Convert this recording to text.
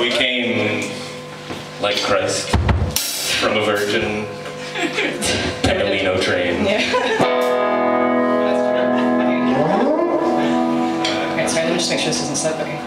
We came like Christ from a virgin Pendolino train. Yeah. Okay, sorry, let me just make sure this isn't set. Okay.